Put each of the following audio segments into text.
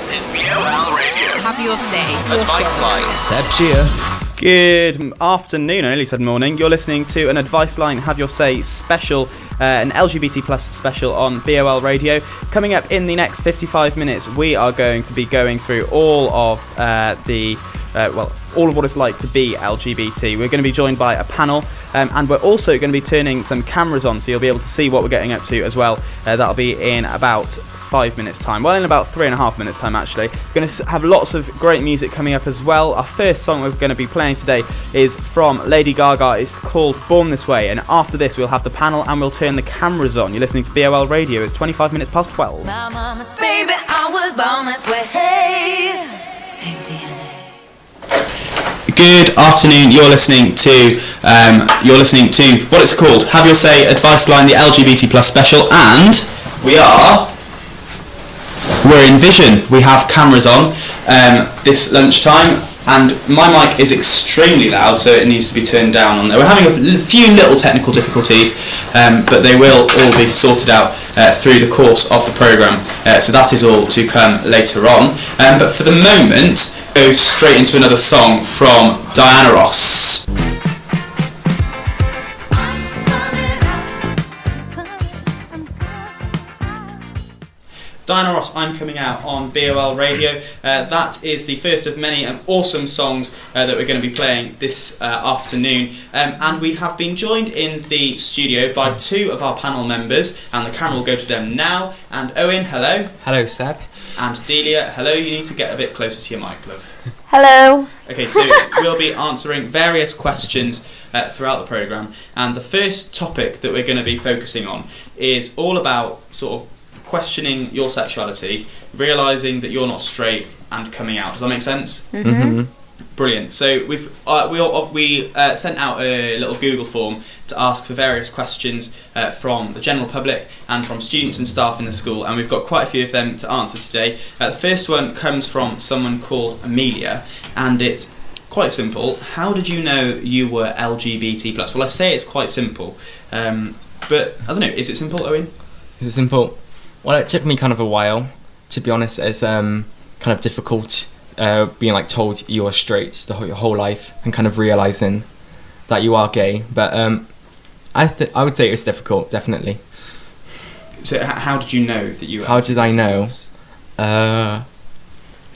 This is BOL Radio. Have your say. Advice line. Seb Cheer. Good afternoon, I nearly said morning. You're listening to an Advice Line Have Your Say special, uh, an LGBT plus special on BOL Radio. Coming up in the next 55 minutes, we are going to be going through all of uh, the, uh, well, all of what it's like to be LGBT. We're going to be joined by a panel, um, and we're also going to be turning some cameras on so you'll be able to see what we're getting up to as well. Uh, that'll be in about five minutes time. Well, in about three and a half minutes time, actually. We're going to have lots of great music coming up as well. Our first song we're going to be playing today is from Lady Gaga. It's called Born This Way. And after this, we'll have the panel and we'll turn the cameras on. You're listening to BOL Radio. It's 25 minutes past 12. My mama, baby, I was born this way. Hey, same DNA. Good afternoon. You're listening to um, you're listening to what it's called. Have your say. Advice line, the LGBT plus special, and we are we're in Vision. We have cameras on um, this lunchtime, and my mic is extremely loud, so it needs to be turned down. On there, we're having a few little technical difficulties, um, but they will all be sorted out uh, through the course of the program. Uh, so that is all to come later on. Um, but for the moment, go straight into another song from Diana Ross. Diana Ross, I'm coming out on BOL Radio. Uh, that is the first of many um, awesome songs uh, that we're going to be playing this uh, afternoon. Um, and we have been joined in the studio by two of our panel members, and the camera will go to them now. And Owen, hello. Hello, Seb. And Delia, hello. You need to get a bit closer to your mic, love. Hello. Okay, so we'll be answering various questions uh, throughout the program, and the first topic that we're going to be focusing on is all about sort of questioning your sexuality, realizing that you're not straight, and coming out. Does that make sense? Mm-hmm. Brilliant. So we've uh, we all, we uh, sent out a little Google form to ask for various questions uh, from the general public and from students and staff in the school, and we've got quite a few of them to answer today. Uh, the first one comes from someone called Amelia, and it's quite simple. How did you know you were LGBT plus? Well, I say it's quite simple, um, but I don't know. Is it simple, Owen? Is it simple? Well, it took me kind of a while, to be honest. It's um, kind of difficult uh, being like told you are straight the whole, your whole life and kind of realizing that you are gay. But um, I th- I would say it was difficult, definitely. So h- how did you know that you? were How did I know? Uh, I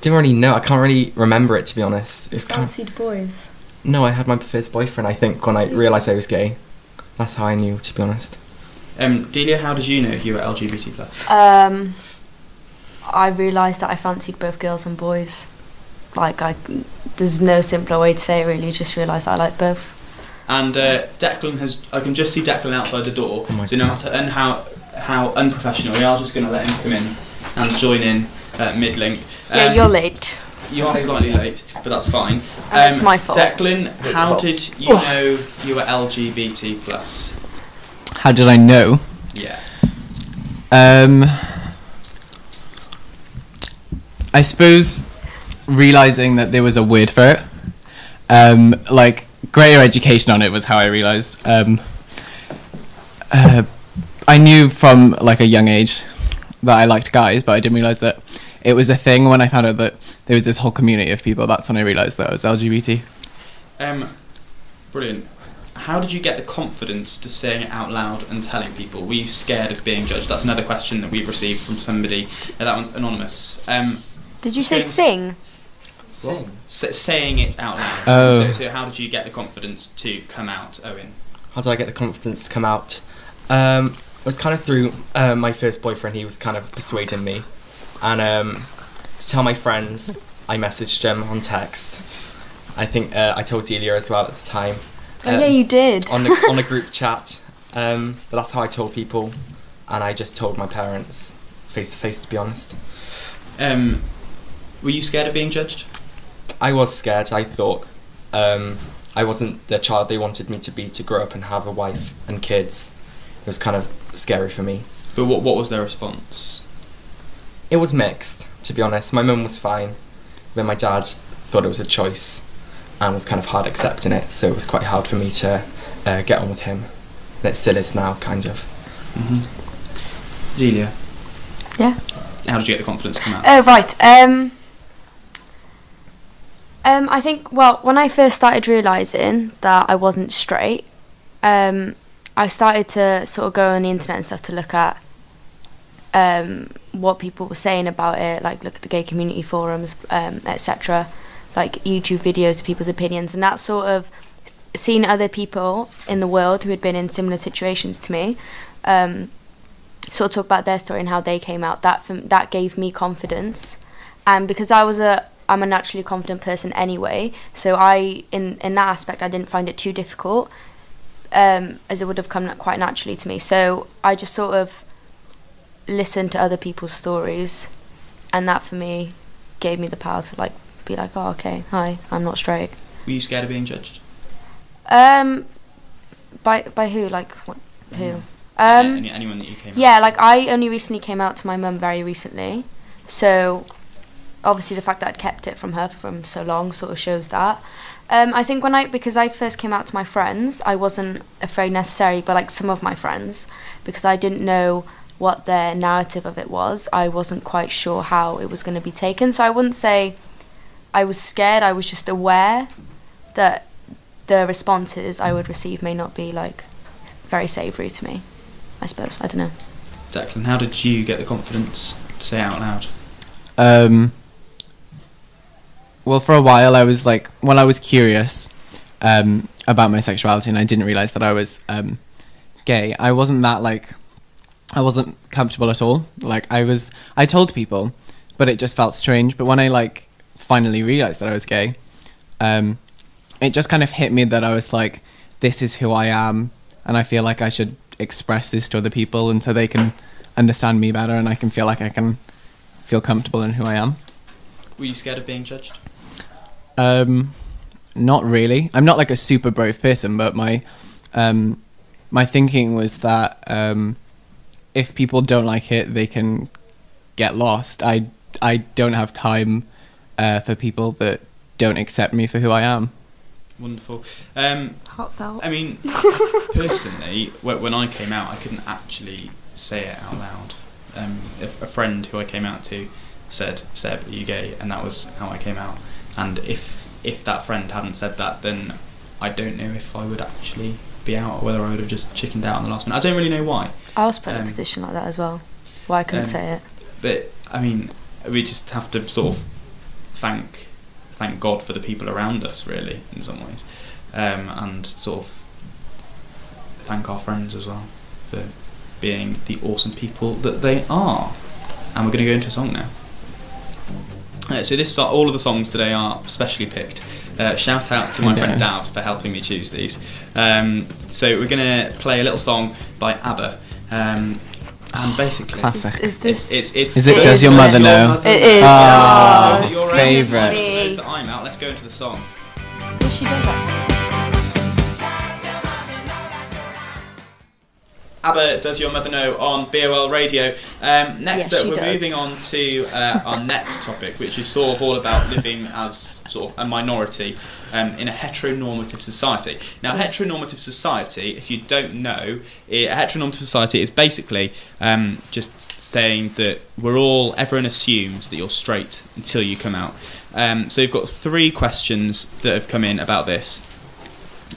didn't really know. I can't really remember it to be honest. It was kind of, Fancied boys. no, I had my first boyfriend. I think when I realized I was gay. That's how I knew, to be honest. Um, Delia, how did you know you were LGBT plus? Um, I realised that I fancied both girls and boys. Like I, there's no simpler way to say it. Really, just realised I like both. And uh, Declan has. I can just see Declan outside the door. Oh my so no matter and how how unprofessional, we are just going to let him come in and join in uh, mid link. yeah, you're late. You are slightly late, but that's fine. Um, it's my fault. Declan, how did you know you were LGBT plus? How did I know? Yeah. Um, I suppose realizing that there was a word for it, um, like greater education on it was how I realized. Um, uh, I knew from like a young age that I liked guys, but I didn't realize that it was a thing when I found out that there was this whole community of people. That's when I realized that I was LGBT. Um, brilliant. How did you get the confidence to saying it out loud and telling people? Were you scared of being judged? That's another question that we've received from somebody. Uh, that one's anonymous. Um, Did you say sing? Sing. s- saying it out loud. Oh. So, so how did you get the confidence to come out, Owen? How did I get the confidence to come out? Um, it was kind of through uh, my first boyfriend. He was kind of persuading me, and um, to tell my friends, I messaged them on text. I think uh, I told Delia as well at the time. Oh um, yeah, you did. on the on a group chat. Um, but that's how I told people, and I just told my parents face to face. To be honest, Um, were you scared of being judged? I was scared. I thought um, I wasn't the child they wanted me to be to grow up and have a wife and kids. It was kind of scary for me. But what what was their response? It was mixed, to be honest. My mum was fine, but my dad thought it was a choice and was kind of hard accepting it, so it was quite hard for me to uh, get on with him. And it still is now, kind of. Delia. Yeah. How did you get the confidence to come out? Oh right. Um. Um, I think well, when I first started realizing that I wasn't straight, um, I started to sort of go on the internet and stuff to look at um, what people were saying about it, like look at the gay community forums, um, etc. Like YouTube videos of people's opinions, and that sort of s- seeing other people in the world who had been in similar situations to me, um, sort of talk about their story and how they came out. That from, that gave me confidence, and because I was a I'm a naturally confident person anyway, so I in in that aspect I didn't find it too difficult, um, as it would have come quite naturally to me. So I just sort of listened to other people's stories, and that for me gave me the power to like be like, oh okay, hi, I'm not straight. Were you scared of being judged? Um, by by who? Like what? Who? Um, Any, anyone that you came yeah, out like I only recently came out to my mum very recently, so obviously the fact that I'd kept it from her from so long sort of shows that. Um, I think when I because I first came out to my friends, I wasn't afraid necessarily, but like some of my friends, because I didn't know what their narrative of it was. I wasn't quite sure how it was going to be taken, so I wouldn't say I was scared. I was just aware that the responses I would receive may not be like very savoury to me. I suppose I don't know. Declan, how did you get the confidence to say it out loud? Um, well, for a while, I was like, when I was curious um, about my sexuality, and I didn't realize that I was um, gay. I wasn't that like, I wasn't comfortable at all. Like, I was, I told people, but it just felt strange. But when I like finally realized that I was gay, um, it just kind of hit me that I was like, this is who I am, and I feel like I should express this to other people, and so they can understand me better, and I can feel like I can feel comfortable in who I am. Were you scared of being judged? Um, not really. I'm not like a super brave person, but my um, my thinking was that um, if people don't like it, they can get lost. I I don't have time uh, for people that don't accept me for who I am. Wonderful. Um, Heartfelt. I mean, personally, when I came out, I couldn't actually say it out loud. Um, a, a friend who I came out to said, "Seb, are you gay?" and that was how I came out. And if if that friend hadn't said that, then I don't know if I would actually be out, or whether I would have just chickened out in the last minute. I don't really know why. I was put in Um, a position like that as well, why I couldn't um, say it. But I mean, we just have to sort of thank thank God for the people around us, really, in some ways, um, and sort of thank our friends as well for being the awesome people that they are. And we're going to go into a song now. Uh, so this so- all of the songs today are specially picked. Uh, shout out to my friend Yes. Dav for helping me choose these. Um, so we're going to play a little song by ABBA. Um, and basically, Classic. Is, is this? it's, it's, Is it Does Your Mother Know? It is. Ah, Oh, You're favourite. out. It says that I'm out. Let's go into the song. Well, she does that. ABBA Does Your Mother Know on BOL Radio. Um, next Yes, up, we're does. moving on to uh, our next topic, which is sort of all about living as sort of a minority um, in a heteronormative society. Now, heteronormative society, if you don't know, i- a heteronormative society is basically um, just saying that we're all, everyone assumes that you're straight until you come out. Um, so, you've got three questions that have come in about this.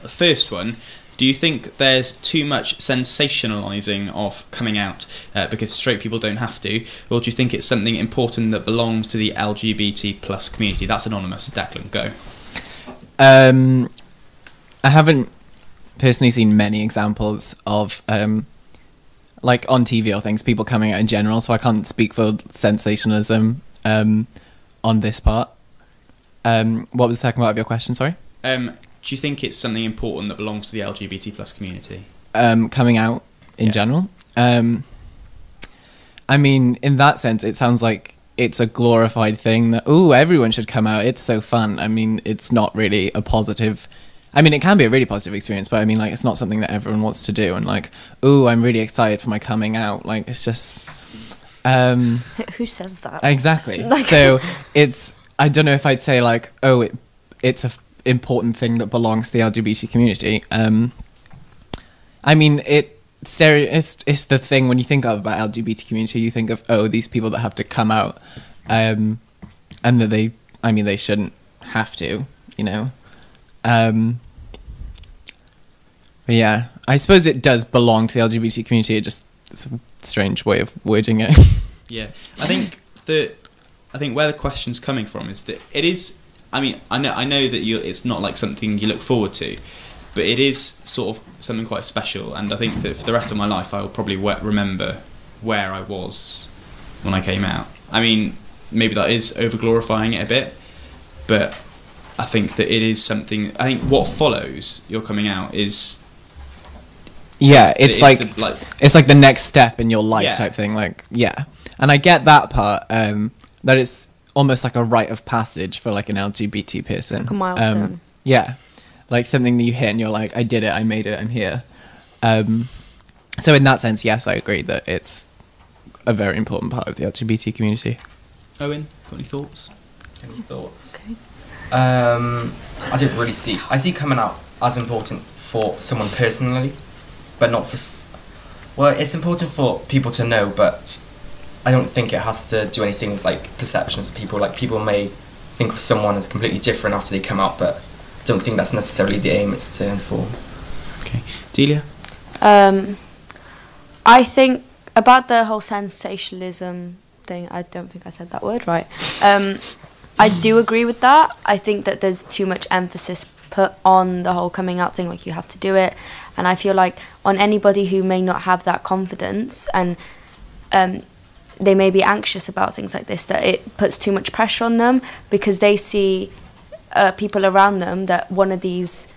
The first one do you think there's too much sensationalizing of coming out uh, because straight people don't have to, or do you think it's something important that belongs to the LGBT plus community? That's anonymous. Declan, go. Um, I haven't personally seen many examples of um, like on TV or things people coming out in general, so I can't speak for sensationalism um, on this part. Um, what was the second part of your question? Sorry. Um, do you think it's something important that belongs to the LGBT plus community? um, coming out in Yeah. general. Um, I mean, in that sense, it sounds like it's a glorified thing that oh, everyone should come out. It's so fun. I mean, it's not really a positive. I mean, it can be a really positive experience, but I mean, like, it's not something that everyone wants to do. And like, oh, I'm really excited for my coming out. Like, it's just. Um, Who says that? Exactly. Like- so it's I don't know if I'd say like oh it it's a f- important thing that belongs to the LGBT community. Um, I mean it. It's it's the thing when you think of about LGBT community, you think of oh these people that have to come out, um, and that they. I mean, they shouldn't have to, you know. Um, but yeah, I suppose it does belong to the LGBT community. It just it's a strange way of wording it. Yeah, I think the I think where the question's coming from is that it is. I mean, I know I know that you it's not like something you look forward to, but it is sort of something quite special. And I think that for the rest of my life, I will probably we- remember where I was when I came out. I mean, maybe that is over glorifying it a bit, but I think that it is something. I think what follows your coming out is yeah, it's is like the, like it's like the next step in your life Yeah. type thing. Like yeah, and I get that part. Um, that it's almost like a rite of passage for like an LGBT person. Like a milestone. Um, yeah, like something that you hit and you're like, I did it, I made it, I'm here. Um, so in that sense, yes, I agree that it's a very important part of the LGBT community. Owen. Got any thoughts? Any thoughts? Um, I don't really see. I see coming out as important for someone personally, but not for. Well, it's important for people to know, but I don't think it has to do anything with like perceptions of people. Like people may think of someone as completely different after they come out, but I don't think that's necessarily the aim. It's to inform. Okay, Delia. Um, I think about the whole sensationalism thing. I don't think I said that word right. Um, I do agree with that. I think that there's too much emphasis put on the whole coming out thing. Like you have to do it, and I feel like on anybody who may not have that confidence and um, they may be anxious about things like this, that it puts too much pressure on them because they see uh, people around them that one of these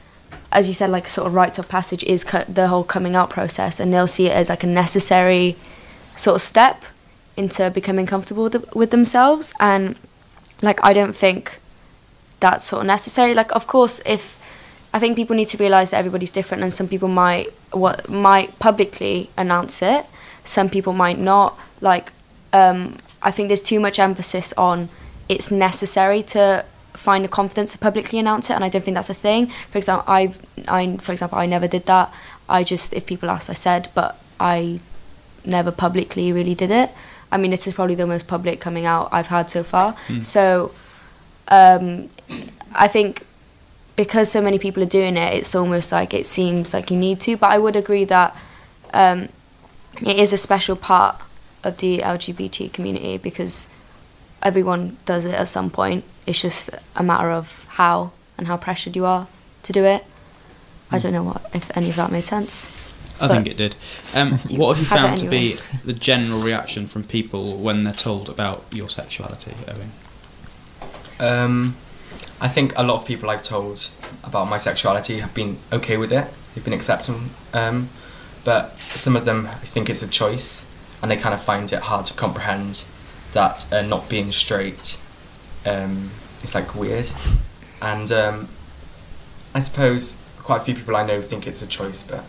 as you said, like sort of rites of passage is the whole coming out process, and they'll see it as like a necessary sort of step into becoming comfortable with, with themselves. And like, I don't think that's sort of necessary. Like, of course, if I think people need to realize that everybody's different, and some people might what might publicly announce it, some people might not. Like, um, I think there's too much emphasis on it's necessary to find the confidence to publicly announce it, and I don't think that's a thing. For example, I, I, for example, I never did that. I just, if people asked, I said, but I never publicly really did it. I mean, this is probably the most public coming out I've had so far. So, um, I think because so many people are doing it, it's almost like it seems like you need to. But I would agree that um, it is a special part of the LGBT community because everyone does it at some point. It's just a matter of how and how pressured you are to do it. I don't know what if any of that made sense. I think it did. Um, what have you have it found to be the general reaction from people when they're told about your sexuality, Owen? Um, I think a lot of people I've told about my sexuality have been okay with it. They've been accepting, um, but some of them I think it's a choice, and they kind of find it hard to comprehend that uh, not being straight um, is like weird. And um, I suppose quite a few people I know think it's a choice, but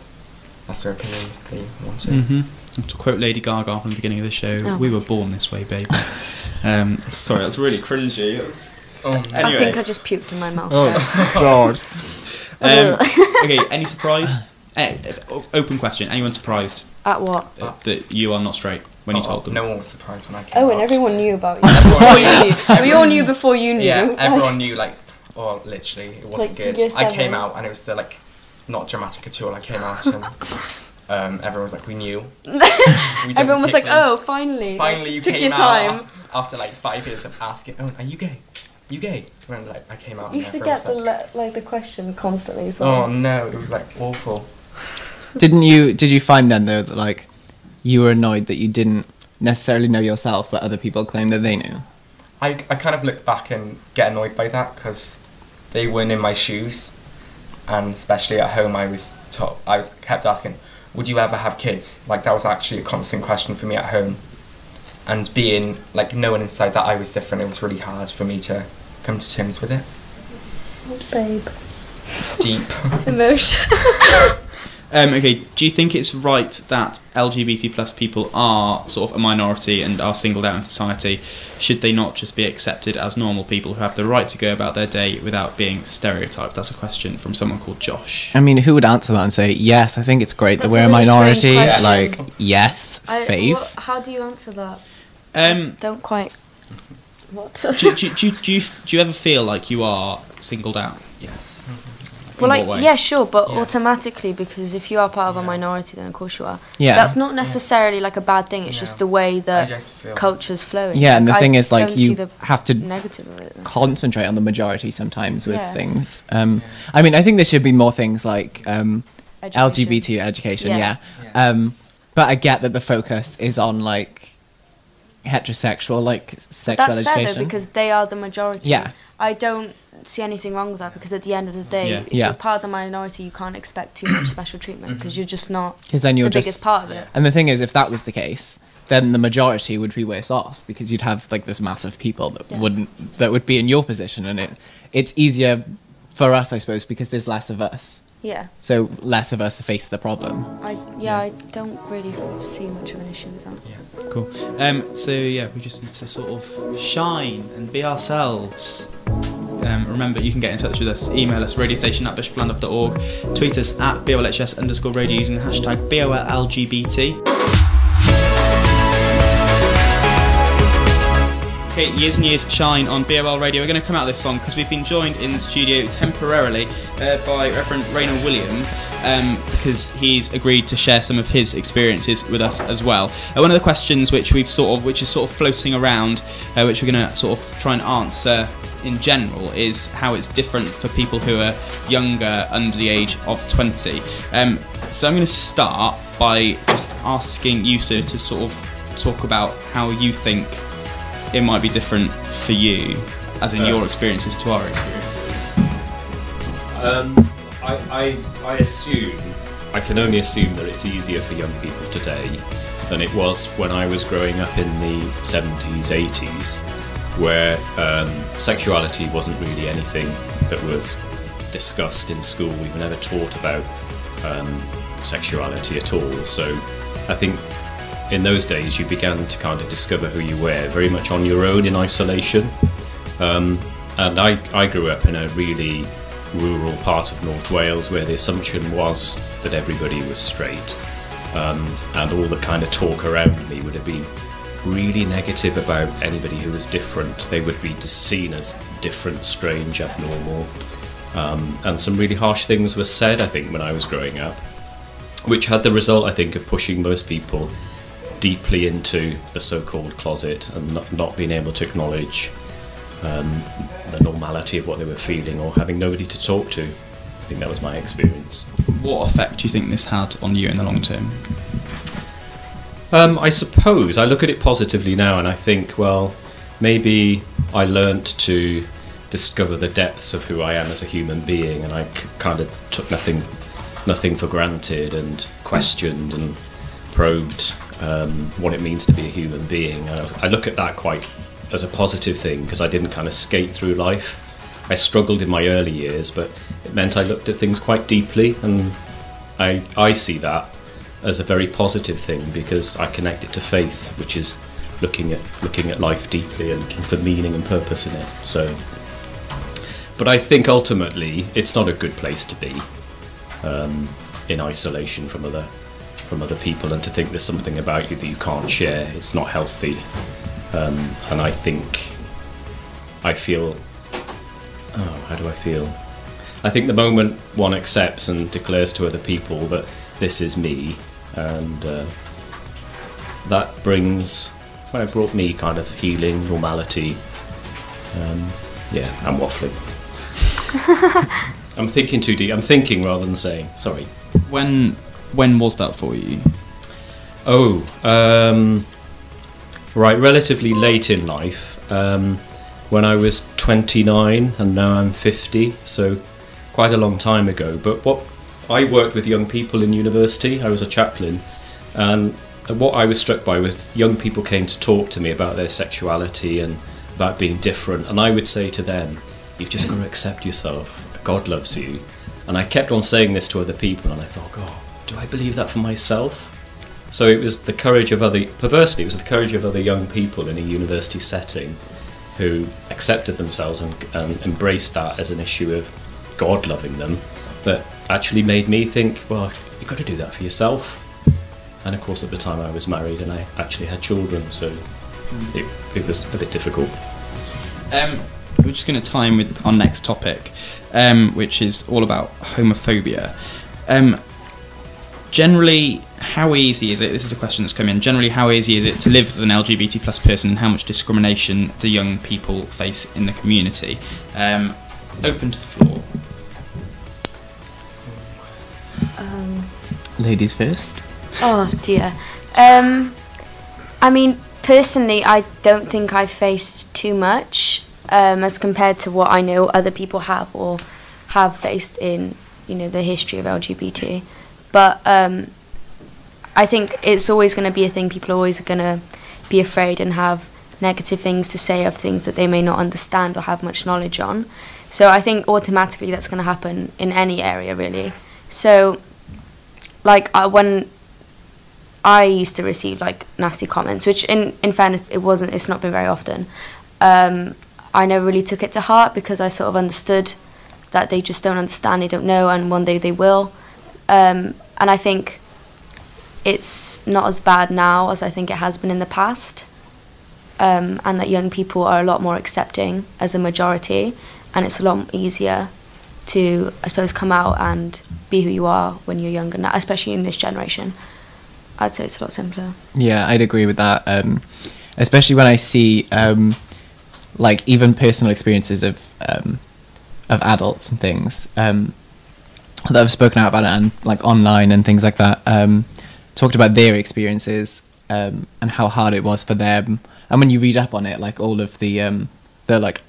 that's their opinion if they want to. Mm-hmm. To quote Lady Gaga from the beginning of the show, Oh, "We were born this way, baby." um, sorry, that's really cringy. That's- Oh, I think I just puked in my mouth. Oh. so- God. Um, okay, any surprise? Eh, open question. Anyone surprised At what? uh, that you are not straight when you told them? No one was surprised when I came out. Oh, out. and everyone knew about you. Before knew. you knew. We all knew before you knew. Yeah, everyone knew like, oh, literally, it wasn't Like, good. year I came out and it was the like, not dramatic at all. I came out and um, everyone was like, we knew. We Everyone was like, particularly- "Oh, finally!" finally you took came your out time. after like five years of asking, oh, are you gay? you gay? When like I came out, You and used to everyone get the like, le- like the question constantly as well. oh no, it was like awful. Didn't you? Did you find then though that like you were annoyed that you didn't necessarily know yourself, but other people claimed that they knew? I, I kind of look back and get annoyed by that because they weren't in my shoes, and especially at home, I was taught, I was kept asking, "Would you ever have kids?" Like that was actually a constant question for me at home, and being like knowing inside that I was different, it was really hard for me to come to terms with it. Babe, Deep. emotion. Um, okay, do you think it's right that LGBT plus people are sort of a minority and are singled out in society? Should they not just be accepted as normal people who have the right to go about their day without being stereotyped? That's a question from someone called Josh. I mean, who would answer that and say, yes, I think it's great That's that we're a a really minority? Like, yes, I- Faith. what- how do you answer that? Um, Don't quite. What? do, do, do, do, you, do you ever feel like you are singled out? Yes. Well, what like, way? yeah, sure, but Yes. automatically, because if you are part of a minority, then of course you are. Yeah. That's not necessarily like a bad thing. It's just the way that culture's flowing. Yeah, and the I thing is, like, you have to negative concentrate on the majority sometimes with Yeah. things. Um, I mean, I think there should be more things like um, Education. LGBT education, yeah. Yeah. Yeah. Um, but I get that the focus is on like heterosexual, like sexual That's fair education. though, because they are the majority. Yeah. I don't see anything wrong with that because at the end of the day, Yeah. if Yeah. you're part of the minority, you can't expect too much special treatment because you're just not 'Cause then you're the just biggest part of it. And the thing is, if that was the case, then the majority would be worse off because you'd have like this mass of people that Yeah. wouldn't that would be in your position, and it it's easier for us, I suppose, because there's less of us. Yeah. So less of us face the problem. I yeah, I don't really see much of an issue with that. Cool. Um, so yeah, we just need to sort of shine and be ourselves. Um, remember, you can get in touch with us. Email us radiostation at bishopofllandaff.org. Tweet us at bolhs underscore radio using the hashtag BOLLGBT. Okay, years and years shine on BOL Radio. We're going to come out of this song because we've been joined in the studio temporarily uh, by Reverend Rayner Williams um, because he's agreed to share some of his experiences with us as well. Uh, one of the questions which we've sort of, which is sort of floating around, uh, which we're going to sort of try and answer in general, is how it's different for people who are younger, under the age of 20. Um, so I'm going to start by just asking you, sir, to sort of talk about how you think it might be different for you, as in Uh, your experiences to our experiences. Um, I, I, I assume, I can only assume that it's easier for young people today than it was when I was growing up in the 70s, 80s, where um, sexuality wasn't really anything that was discussed in school. We were never taught about um, sexuality at all. So I think in those days you began to kind of discover who you were very much on your own in isolation. Um, and I, I grew up in a really rural part of North Wales where the assumption was that everybody was straight. Um, and all the kind of talk around me would have been really negative about anybody who was different. They would be seen as different, strange, abnormal. Um, and some really harsh things were said, I think, when I was growing up, which had the result, I think, of pushing most people deeply into the so called closet and not, not being able to acknowledge um, the normality of what they were feeling or having nobody to talk to. I think that was my experience. What effect do you think this had on you in the long term? Um, I suppose I look at it positively now and I think, well, maybe I learnt to discover the depths of who I am as a human being and I c- kind of took nothing, nothing for granted and questioned and probed um, what it means to be a human being. I, I look at that quite as a positive thing because I didn't kind of skate through life. I struggled in my early years, but it meant I looked at things quite deeply, and I I see that as a very positive thing because I connect it to faith, which is looking at looking at life deeply and looking for meaning and purpose in it. So, but I think ultimately it's not a good place to be um, in isolation from other from other people, and to think there's something about you that you can't share. It's not healthy, um, and I think I feel. Oh, how do I feel? I think the moment one accepts and declares to other people that this is me, and uh, that brings, well, it brought me kind of healing, normality. Um, yeah, I'm waffling. I'm thinking too deep. I'm thinking rather than saying. Sorry. When when was that for you? Oh, um, right, relatively late in life. Um, when I was 29 and now I'm 50, so quite a long time ago. But what I worked with young people in university, I was a chaplain, and what I was struck by was young people came to talk to me about their sexuality and about being different, and I would say to them, You've just got to accept yourself. God loves you. And I kept on saying this to other people, and I thought, God, do I believe that for myself? So it was the courage of other, perversely, it was the courage of other young people in a university setting who accepted themselves and, and embraced that as an issue of God loving them that actually made me think, well, you've got to do that for yourself. And of course, at the time I was married and I actually had children, so it, it was a bit difficult. Um, we're just going to tie in with our next topic, um, which is all about homophobia. Um, generally, how easy is it? This is a question that's come in. Generally, how easy is it to live as an LGBT plus person, and how much discrimination do young people face in the community? Um, open to the floor. Ladies first. Oh dear. Um, I mean, personally, I don't think I faced too much um, as compared to what I know other people have or have faced in, you know, the history of LGBT. But um, I think it's always going to be a thing. People are always going to be afraid and have negative things to say of things that they may not understand or have much knowledge on. So I think automatically that's going to happen in any area, really. So, like I, when I used to receive like nasty comments, which in in fairness it wasn't. It's not been very often. Um, I never really took it to heart because I sort of understood that they just don't understand, they don't know, and one day they will. Um, and I think it's not as bad now as I think it has been in the past. Um, and that young people are a lot more accepting as a majority, and it's a lot easier to, I suppose, come out and be who you are when you're younger now, especially in this generation. I'd say it's a lot simpler. Yeah, I'd agree with that. Um, especially when I see, um, like, even personal experiences of um, of adults and things um, that have spoken out about it and like online and things like that. Um, talked about their experiences um, and how hard it was for them. And when you read up on it, like all of the um, the like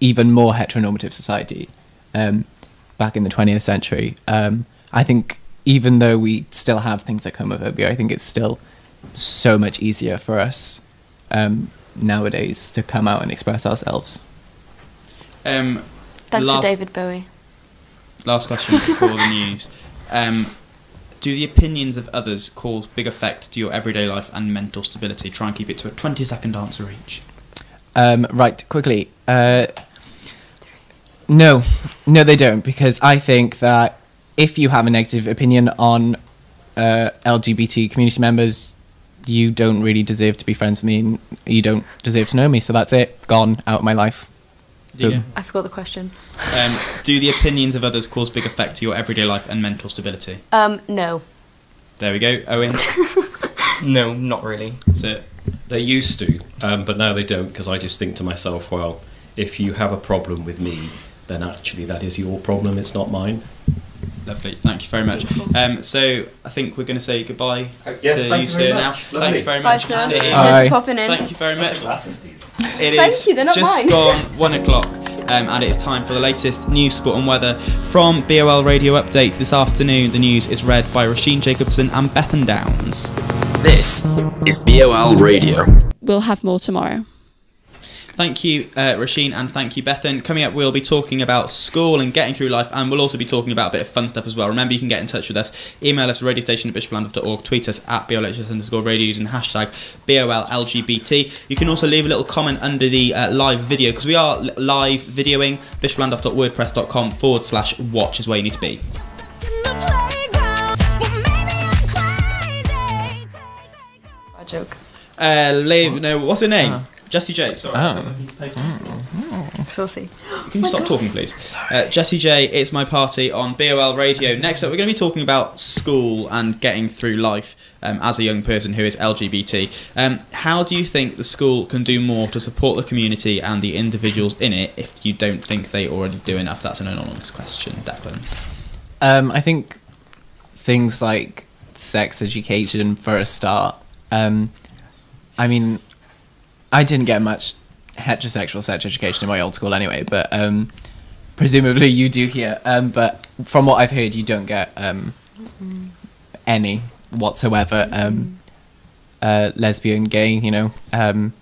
even more heteronormative society um, back in the 20th century, um, I think even though we still have things like homophobia, I think it's still so much easier for us um, nowadays to come out and express ourselves. Um, Thanks last, to David Bowie. Last question before the news. Um, do the opinions of others cause big effect to your everyday life and mental stability? Try and keep it to a 20 second answer each. Um, right, quickly. Uh, no, no, they don't, because I think that if you have a negative opinion on uh, LGBT community members, you don't really deserve to be friends with me, you don't deserve to know me. So that's it. Gone out of my life. Dina? I forgot the question. Um, do the opinions of others cause big effect to your everyday life and mental stability? Um, no. There we go. Owen. No, not really. That's it. They used to, um, but now they don't because I just think to myself, well, if you have a problem with me, then actually that is your problem, it's not mine. Lovely. Thank you very much. Um, so I think we're going to say goodbye yes, to you, you sir. Now, much. thank you very Bye, much. sir. Bye. Thanks for popping in. Thank you very much. It is Thank you, they're not just mine. gone one o'clock, um, and it is time for the latest news, sport, and weather from BOL Radio Update this afternoon. The news is read by Roisin Jacobson and Bethan Downs. This is BOL Radio. We'll have more tomorrow. Thank you, uh, Roisin, and thank you, Bethan. Coming up, we'll be talking about school and getting through life, and we'll also be talking about a bit of fun stuff as well. Remember, you can get in touch with us. Email us at radiostation at bishopofllandaff.org, tweet us at BOLHS underscore radio using hashtag BOLLGBT. You can also leave a little comment under the uh, live video, because we are live videoing. bishopofllandaff.wordpress.com forward slash watch is where you need to be. A joke. Uh, leave, no, what's her name? Jessie J. Sorry. Oh. Saucy. Can you stop talking, please? Uh, Jessie J, it's my party on BOL Radio. Next up, we're going to be talking about school and getting through life um, as a young person who is LGBT. Um, how do you think the school can do more to support the community and the individuals in it if you don't think they already do enough? That's an anonymous question, Declan. Um, I think things like sex education for a start. Um, I mean, I didn't get much heterosexual sex education in my old school anyway, but um, presumably you do here. Um, but from what I've heard, you don't get um, any whatsoever. Um, uh, lesbian, gay, you know, um,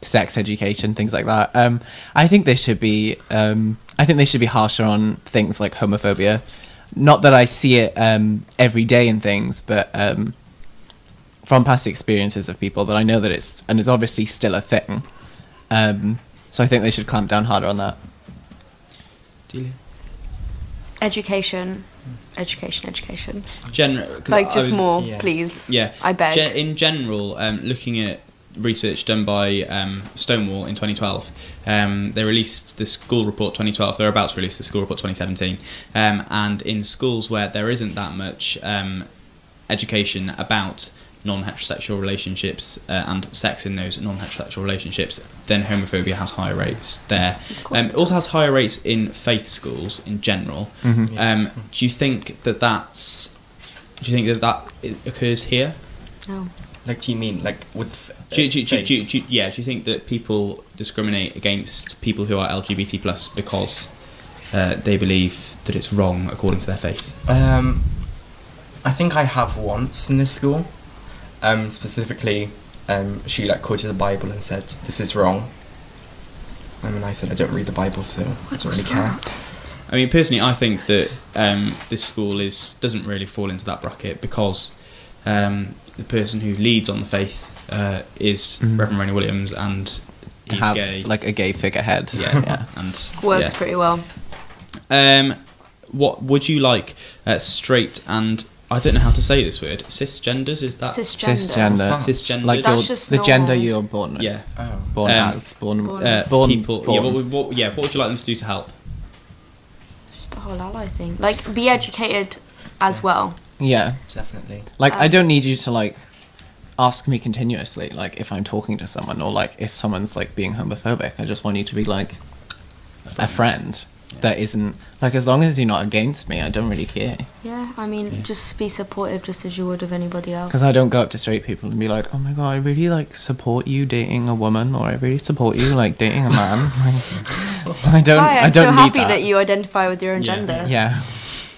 sex education, things like that. Um, I think they should be. I think they should be harsher on things like homophobia. not that I see it every day in things, but from past experiences of people that I know that it's and it's obviously still a thing. Um, so I think they should clamp down harder on that. Delia? Education, education, education. Gen- Like just was- more, Yes. please. Yeah. I beg. Gen- in general, um, looking at research done by um, Stonewall in 2012, um, they released the school report 2012. They're about to release the school report 2017. Um, and in schools where there isn't that much um, education about non-heterosexual relationships uh, and sex in those non-heterosexual relationships, then homophobia has higher rates there. course Um, it it also has higher rates in faith schools in general. Mhm. Um, do you think that that's? Do you think that that occurs here? No. Like, do you mean like with? f- Do, uh, do, do, do, yeah, do you think that people discriminate against people who are LGBT plus because uh, they believe that it's wrong according to their faith? Um, I think I have once in this school. Um, specifically, um, she like quoted the Bible and said, "This is wrong." Um, and I said, "I don't read the Bible, so I don't really care." I mean, personally, I think that um, this school is doesn't really fall into that bracket because um, the person who leads on the faith uh, is Mhm. Reverend Rayner Williams, and To he's have gay. like a gay figurehead. yeah, yeah. and Works yeah. pretty well. Um, what would you like? Uh, straight and I don't know how to say this word. Cisgenders is that Cisgender. Cisgender. What's that? cisgender? Like That's your, just the gender you're born with. yeah, Oh. Born Um, as. Born. Born uh, born. people. born. Yeah, what, would- what, yeah. What would you like them to do to help? Just the whole ally thing. Like, be educated as Yes. well. yeah. Definitely. Like I Um, don't need you to like ask me continuously like if I'm talking to someone or like if someone's like being homophobic. I just want you to be like a friend that isn't like as long as you're not against me, I don't really care. Yeah, I mean, just be supportive just as you would of anybody else. Because I don't go up to straight people and be like, "Oh my god, I really like support you dating a woman, or I really support you like dating a man." I don't. Hi, I'm I don't so need happy that. that. you identify with your own Yeah. gender. Yeah.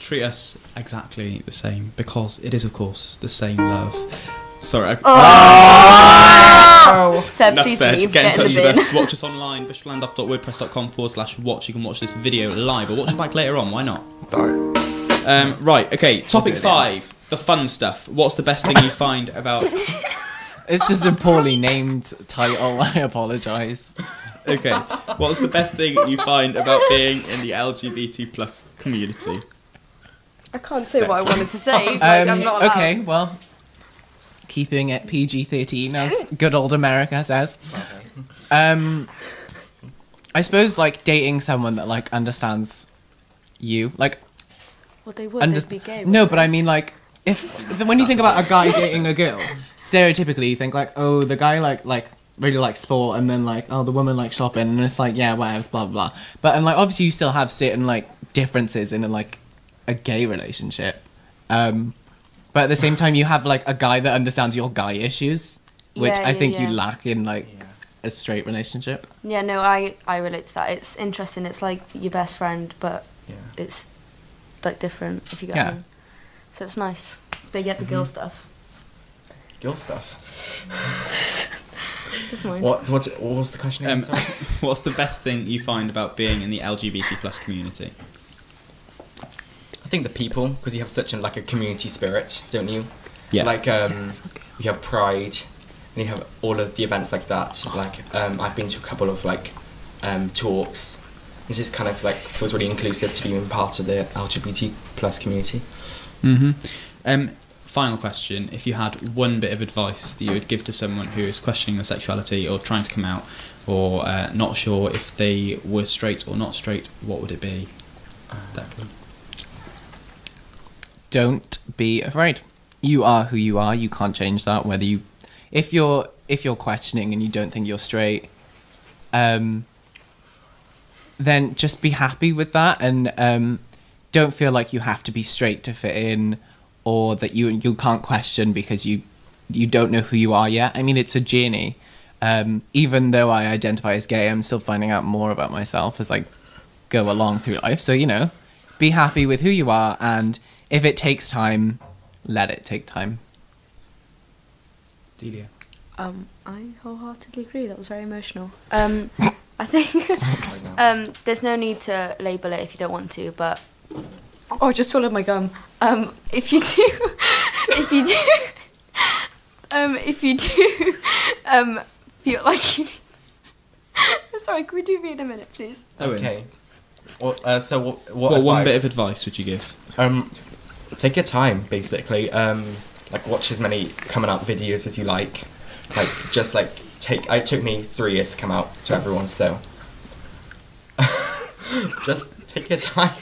Treat us exactly the same because it is, of course, the same love. Sorry. I, Oh, Seb, Enough please said. leave. Get in Get in touch with us. Watch us online, bishopofllandaff.wordpress.com forward slash watch. You can watch this video live or watch it back later on. Why not? Um, right, okay. Topic five the fun stuff. What's the best thing you find about. It's just a poorly named title. I apologize. Okay. What's the best thing you find about being in the LGBT plus community? I can't say what I wanted to say. Like, I'm Um, not allowed. okay, well, keeping it PG thirteen as good old America says. Um, I suppose like dating someone that like understands you, like Well, they would. under- They'd be gay. no, but? I mean like if when you think about a guy dating a girl, stereotypically you think like oh the guy like like really likes sport and then like oh the woman likes shopping and it's like yeah whatever blah blah blah. But and like obviously you still have certain like differences in a, like a gay relationship. Um, but at the same time you have like a guy that understands your guy issues, which Yeah, I yeah, think you lack in like Yeah. a straight relationship. Yeah, no, I I relate to that. It's interesting. It's like your best friend, but Yeah. it's like different. If you get Yeah. me. So it's nice. They get the Mm-hmm. girl stuff. Girl stuff. Never. What? What? What was the question? Again? Um, what's the best thing you find about being in the LGBT plus community? I think the people, because you have such a, like a community spirit, don't you? Yeah. Like um, you have pride, and you have all of the events like that. Like um, I've been to a couple of like um, talks. which is kind of like feels really inclusive to be part of the LGBT plus community. Mm-hmm. Um, final question: If you had one bit of advice that you would give to someone who is questioning their sexuality or trying to come out, or uh, not sure if they were straight or not straight, what would it be? Declan? Don't be afraid. You are who you are. You can't change that. Whether you, if you're if you're questioning and you don't think you're straight, um, then just be happy with that and um, don't feel like you have to be straight to fit in, or that you you can't question because you you don't know who you are yet. I mean, it's a journey. Um, even though I identify as gay, I'm still finding out more about myself as I go along through life. So you know, be happy with who you are, and if it takes time, let it take time. Delia. Um, I wholeheartedly agree. That was very emotional. Um, I think um, there's no need to label it if you don't want to, but Oh, I just swallowed my gum. Um, if you do, if you do, um, if you do, um, feel like you. I'm sorry. Can we do me in a minute, please? Owen, Okay. Well, uh, so what? What, What one bit of advice? advice would you give? Um, take your time, basically. Um, like watch as many coming out videos as you like. Like just like take. It took me three years to come out to everyone, so just take your time.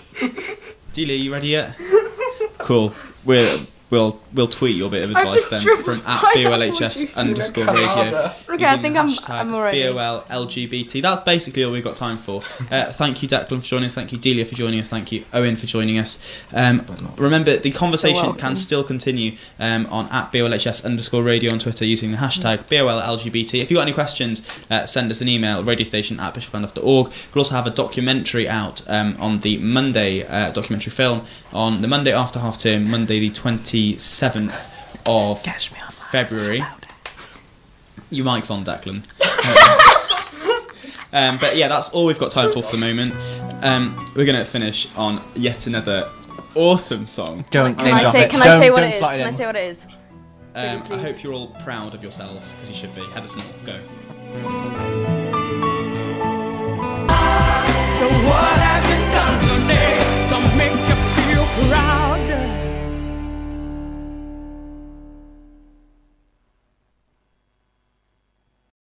Delia, you ready yet? cool. We'll we'll we'll tweet your bit of advice just then from at bolhs underscore radio. on. Okay, I think the I'm- hashtag I'm already. BOL LGBT. That's basically all we've got time for. Uh, thank you, Declan, for joining us. Thank you, Delia, for joining us. Thank you, Owen, for joining us. Um, Yes, but not remember, the conversation can still continue um, on at BOLHS underscore radio on Twitter using the hashtag BOLLGBT. If you've got any questions, uh, send us an email, radio station at bishopofllandaff.org. We'll also have a documentary out um, on the Monday, uh, documentary film, on the Monday after half term, Monday the the 7th of February. Your mic's on, Declan. um, but yeah, that's all we've got time for for the moment. Um, we're going to finish on yet another awesome song. Don't can name I drop say, it. Can, I say, what it is? can I say what it is? Um, I hope you're all proud of yourselves because you should be. Heather Small, go. So what have you done make you feel?